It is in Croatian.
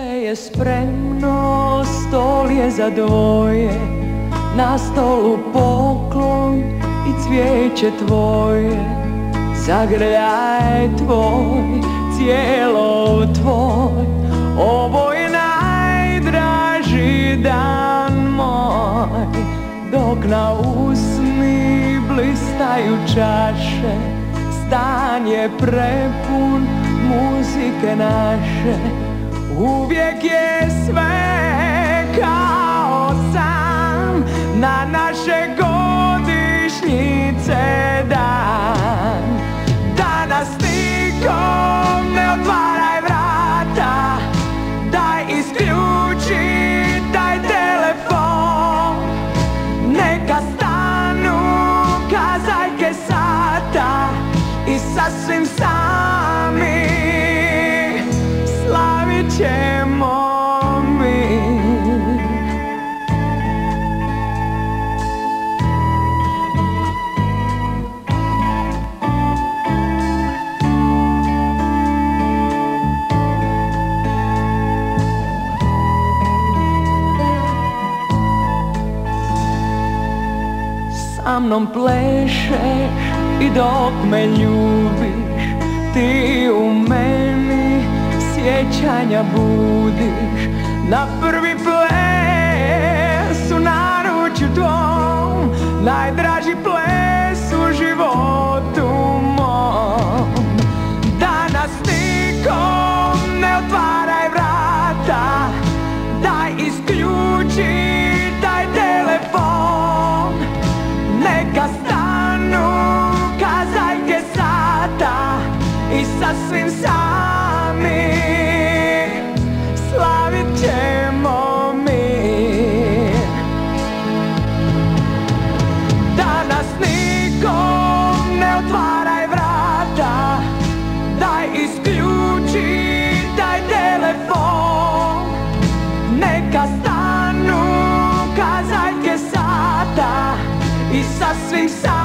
je spremno, stol je za dvoje. Na stolu poklon i cvijeće tvoje. Zagrljaj tvoj, cijelo tvoj. Ovo je najdraži dan moj. Dok na usni blistaju čaše Stan je prepun muzike naše Uvijek je sve kao sam Na naše godišnjice dan. Danas nikom ne otvaraj vrata Daj isključi taj telefon. Neka stanu kazajke sata I sasvim sami Sa mnom plešeš i dok me ljubiš Ti u meni sjećanja budiš. Na prvi sasvim sami. Slavit ćemo mi. Danas nikom ne otvaraj vrata. Daj isključi taj telefon. Neka stanu kazajke sata I sasvim sami